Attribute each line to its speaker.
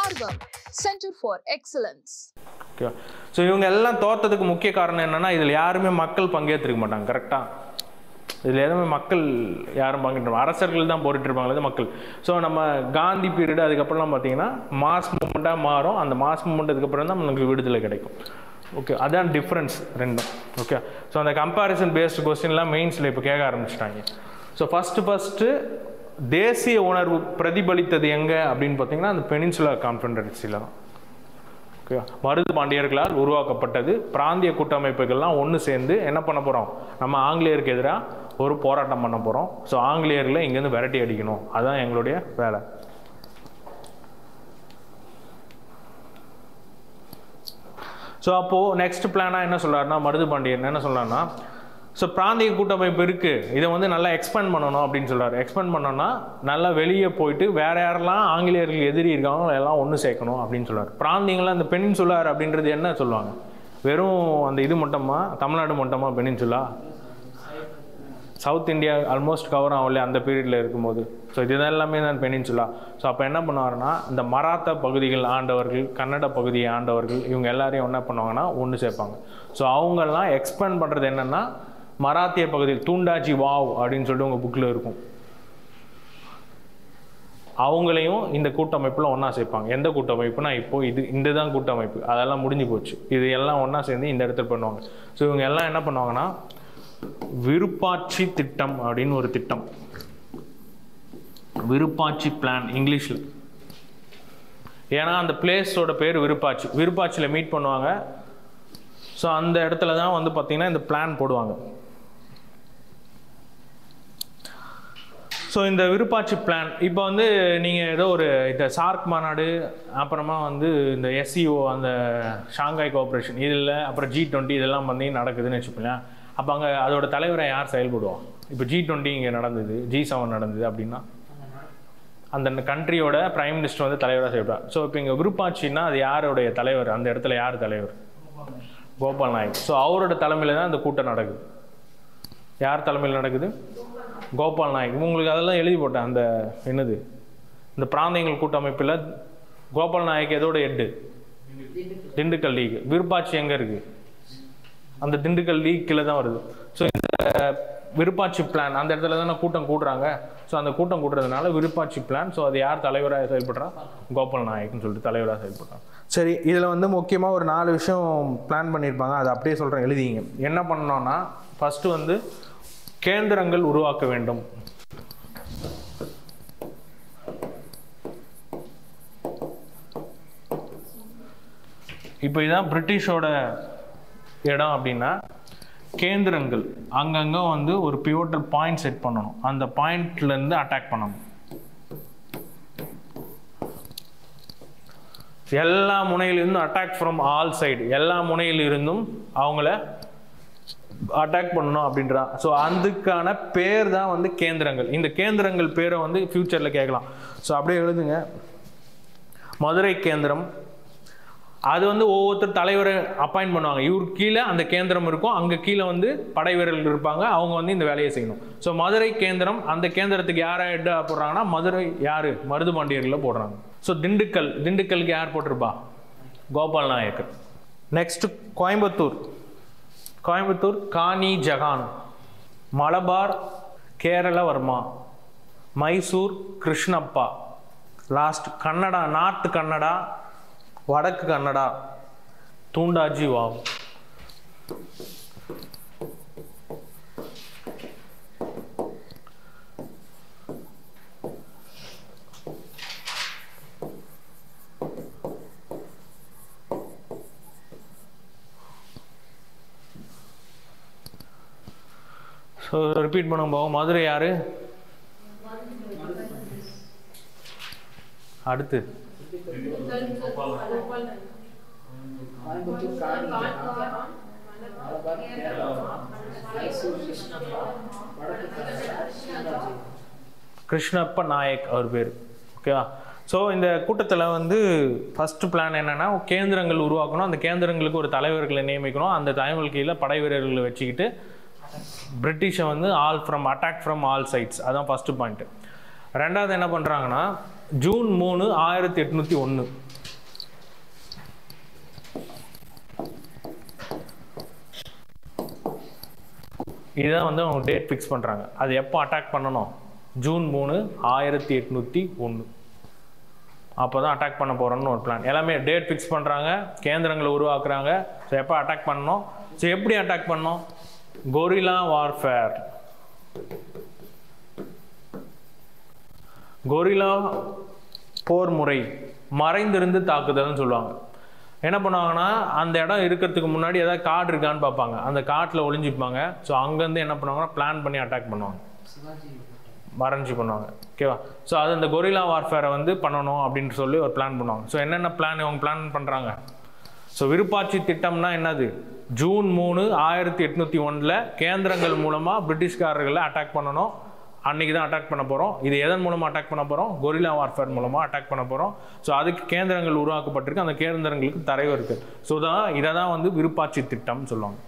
Speaker 1: ஆர்வம் centre for excellence
Speaker 2: ஓகேவா so இவங்க எல்லாம் தோற்றதுக்கு முக்கிய காரணம் என்னன்னா இதில் யாருமே மக்கள் பங்கேற்றுக்க மாட்டாங்க கரெக்டாக இதில் எதுவுமே மக்கள் யாரும் பங்கேற்க அரசர்கள் தான் போரிட்டு இருப்பாங்களே மக்கள். ஸோ நம்ம காந்தி பீரியடு அதுக்கப்புறம்லாம் பார்த்தீங்கன்னா மாஸ் மூமெண்ட்டாக மாறும். அந்த மாஸ் மூமெண்ட் அதுக்கப்புறம் தான் நமக்கு விடுதலை கிடைக்கும். ஓகே அதான் டிஃப்ரென்ஸ் ரெண்டும். ஓகே ஸோ அந்த கம்பாரிசன் பேஸ்டு கொஸ்டின்லாம் மெயின்ஸில் இப்போ கேட்க ஆரம்பிச்சிட்டாங்க. ஸோ ஃபஸ்ட்டு ஃபஸ்ட்டு தேசிய உணர்வு பிரதிபலித்தது எங்கே அப்படின்னு பார்த்தீங்கன்னா அந்த பெனின்சுலர் கான்ஃபெடரசியில் தான். மருது பாண்டியர்களால் உருவாக்கப்பட்டது. பிராந்திய கூட்டமைப்புகள்லாம் ஒன்று சேர்ந்து என்ன பண்ண போகிறோம் நம்ம ஆங்கிலேயருக்கு எதிராக ஒரு போராட்டம் பண்ண போகிறோம் ஸோ ஆங்கிலேயர்களை இங்கேருந்து விரட்டி அடிக்கணும். அதுதான் எங்களுடைய வேலை. ஸோ அப்போது நெக்ஸ்ட் பிளானாக என்ன சொல்கிறாருன்னா மருது பாண்டியன் என்ன சொல்கிறாருன்னா ஸோ பிராந்திய கூட்டமைப்பு இருக்குது இதை வந்து நல்லா எக்ஸ்பேண்ட் பண்ணணும் அப்படின்னு சொல்கிறார் எக்ஸ்பேண்ட் பண்ணோன்னா நல்லா வெளியே போயிட்டு வேறு யாரெல்லாம் ஆங்கிலேயர்கள் எதிரி இருக்காங்களோ எல்லாம் ஒன்று சேர்க்கணும் அப்படின்னு சொல்றாரு. பிராந்தியங்கள்லாம் அந்த பெனின்சுலார் அப்படின்றது என்ன சொல்லுவாங்க? வெறும் அந்த இது மட்டுமா? தமிழ்நாடு மட்டுமா peninsula? South India almost cover ஆகலையே அந்த பீரியடில் இருக்கும்போது. ஸோ இதுதான் எல்லாமே தான் பெனின்சுலா. ஸோ அப்போ என்ன பண்ணுவாருன்னா இந்த மராத்தா பகுதிகள் ஆண்டவர்கள் கன்னட பகுதியை ஆண்டவர்கள் இவங்க எல்லாரையும் என்ன பண்ணுவாங்கன்னா ஒன்று சேர்ப்பாங்க. ஸோ அவங்கெல்லாம் எக்ஸ்பேண்ட் பண்ணுறது என்னென்னா மராத்திய பகுதியில் தூண்டாச்சி வாவ் அப்படின்னு சொல்லிட்டு உங்கள் புக்கில் இருக்கும். அவங்களையும் இந்த கூட்டமைப்பில் ஒன்றா சேர்ப்பாங்க. எந்த கூட்டமைப்புனா இப்போ இது இந்த தான் கூட்டமைப்பு. அதெல்லாம் முடிஞ்சு போச்சு. இது எல்லாம் ஒன்றா சேர்ந்து இந்த இடத்துல பண்ணுவாங்க. ஸோ இவங்க எல்லாம் என்ன பண்ணுவாங்கன்னா விருப்பாட்சி திட்டம் அப்படின்னு ஒரு திட்டம். விருப்பாட்சி பிளான் இங்கிலீஷில் ஏன்னா அந்த பிளேஸோட பேர் விருப்பாட்சி. விருப்பாட்சியில் மீட் பண்ணுவாங்க. ஸோ அந்த இடத்துல தான் வந்து பார்த்திங்கன்னா இந்த பிளான் போடுவாங்க. ஸோ இந்த விருப்பாட்சி பிளான் இப்போ வந்து நீங்கள் ஏதோ ஒரு இந்த சார்க் மாநாடு அப்புறமா வந்து இந்த எஸ்சிஓ அந்த ஷாங்காய் கோஆப்ரேஷன் இதில் அப்புறம் ஜி டுவெண்ட்டி இதெல்லாம் பண்ணி நடக்குதுன்னு வச்சுக்கோங்களேன். அப்போ அங்கே அதோட தலைவரை யார் செயல்படுவோம் இப்போ ஜி டுவெண்ட்டி இங்கே நடந்தது ஜி செவன் நடந்தது அப்படின்னா அந்த கண்ட்ரியோட பிரைம் மினிஸ்டர் வந்து தலைவராக செயல்படுறார் ஸோ இப்போ இங்கே விருப்பாட்சின்னா அது யாருடைய தலைவர்? அந்த இடத்துல யார் தலைவர்? கோபால் நாயக் ஸோ அவரோட தலைமையில் தான் அந்த கூட்டம் நடக்குது. யார் தலைமையில் நடக்குது? கோபால் நாயக் உங்களுக்கு அதெல்லாம் எழுதி போட்டேன். அந்த என்னது? இந்த பிராந்தியங்கள் கூட்டமைப்பில் கோபால் நாயக் எதோட எட்டு திண்டுக்கல் லீக். விருப்பாட்சி எங்கே இருக்குது அந்த திண்டுக்கல் லீக் கீழே தான் வருது. ஸோ இந்த விருப்பாட்சி பிளான் அந்த இடத்துல தானே கூட்டம் கூடுறாங்க. ஸோ அந்த கூட்டம் கூடுறதுனால விருப்பாட்சி பிளான் ஸோ அது யார் தலைவராக செயல்படுறா? கோபால் நாயக்னு சொல்லிட்டு தலைவராக செயல்படுறாங்க சரி இதில் வந்து முக்கியமாக ஒரு நாலு விஷயம் பிளான் பண்ணியிருப்பாங்க. அதை அப்படியே சொல்கிறேன் எழுதிங்க. என்ன பண்ணோன்னா ஃபஸ்ட்டு வந்து கேந்திரங்கள் உருவாக்க வேண்டும். இப்போ இதான் பிரிட்டிஷோட இடம் அப்படின்னா கேந்திரங்கள். அங்கங்கே வந்து ஒரு பிவோட்டல் பாயிண்ட் செட் பண்ணணும். அந்த பாயிண்ட்லேருந்து அட்டாக் பண்ணணும். எல்லா முனையிலிருந்தும் அட்டாக் ஃப்ரம் ஆல் சைடு எல்லா முனையிலிருந்தும் அவங்கள அட்டாக் பண்ணணும் அப்படின்றான் ஸோ அதுக்கான பேர் தான் வந்து கேந்திரங்கள். இந்த கேந்திரங்கள் பேரை வந்து ஃப்யூச்சரில் கேட்கலாம். ஸோ அப்படியே எழுதுங்க. மதுரை கேந்திரம். அது வந்து ஒவ்வொருத்தர் தலைவரை அப்பாயிண்ட் பண்ணுவாங்க. இவர் கீழே அந்த கேந்திரம் இருக்கும். அங்கே கீழே வந்து படை வீரர்கள் இருப்பாங்க. அவங்க வந்து இந்த வேலையை செய்யணும். ஸோ மதுரை கேந்திரம் அந்த கேந்திரத்துக்கு யாரை ஹெட் போடுறாங்கன்னா மதுரை யார்? மருது பாண்டியர்களில் போடுறாங்க. ஸோ திண்டுக்கல். திண்டுக்கலுக்கு யார் போட்டிருப்பா? Gopal Nayakkar. Next Coimbatore. Coimbatore Khan Jahan Malabar Keralavarma Mysore Krishnappa. Last Kannada north Kannada வடக்கு Kannada. Dhondaji wow. So repeat பண்ண போவோம் மதுரை யார்? அடுத்து.
Speaker 3: கிருஷ்ணப்ப
Speaker 2: நாயக் அவர் பேர். ஓகேவா ஸோ இந்த கூட்டத்தில் வந்து ஃபஸ்ட்டு பிளான் என்னென்னா கேந்திரங்கள் உருவாக்கணும். அந்த கேந்திரங்களுக்கு ஒரு தலைவர்களை நியமிக்கணும். அந்த தலைவர்கள் கீழே படை வீரர்களை வச்சுக்கிட்டு பிரிட்டிஷை வந்து all from attack from all sides அதான் ஃபஸ்ட்டு பாயிண்ட்டு ரெண்டாவது என்ன பண்ணுறாங்கன்னா ஜூன் மூணு ஆயிரத்தி எட்நூற்றி ஒன்று இதுதான் வந்து அவங்க டேட் ஃபிக்ஸ் பண்ணுறாங்க அது எப்போ அட்டாக் பண்ணணும்? ஜூன் மூணு ஆயிரத்தி எட்நூற்றி ஒன்று அப்போ தான் அட்டாக் பண்ண போகிறோம்னு ஒரு பிளான் எல்லாமே டேட் ஃபிக்ஸ் பண்ணுறாங்க கேந்திரங்களை உருவாக்குறாங்க. ஸோ எப்போ அட்டாக் பண்ணணும்? ஸோ எப்படி அட்டாக் பண்ணோம் கொரில்லா வார்ஃபேர் கொரில்லா போர் முறை மறைந்திருந்து தாக்குதல்னு சொல்லுவாங்க. என்ன பண்ணுவாங்கன்னா அந்த இடம் இருக்கிறதுக்கு முன்னாடி ஏதாவது காடு இருக்கான்னு பார்ப்பாங்க. அந்த காட்டில் ஒளிஞ்சிப்பாங்க. ஸோ அங்கேருந்து என்ன பண்ணுவாங்கன்னா பிளான் பண்ணி அட்டாக் பண்ணுவாங்க. மறைஞ்சு பண்ணுவாங்க. ஓகேவா ஸோ அது இந்த கொரில்லா வார்ஃபேரை வந்து பண்ணணும் அப்படின்னு சொல்லி ஒரு பிளான் பண்ணுவாங்க. ஸோ என்னென்ன பிளான் இவங்க பிளான் பண்ணுறாங்க ஸோ விருப்பாட்சி திட்டம்னா என்னது? ஜூன் மூணு ஆயிரத்தி எட்நூற்றி ஒன்றில் கேந்திரங்கள் மூலமாக பிரிட்டிஷ்காரர்களை அட்டாக் பண்ணணும். அன்றைக்கி தான் அட்டாக் பண்ண போகிறோம் இது எதன் மூலமாக அட்டாக் பண்ண போகிறோம் கொரில்லா வார்ஃபேர் மூலமாக அட்டாக் பண்ண போகிறோம் ஸோ அதுக்கு கேந்திரங்கள் உருவாக்கப்பட்டிருக்கு. அந்த கேந்திரங்களுக்கு தரைவு இருக்குது ஸோ தான் இதை தான் வந்து விருப்பாட்சி திட்டம்னு சொல்லுவாங்க.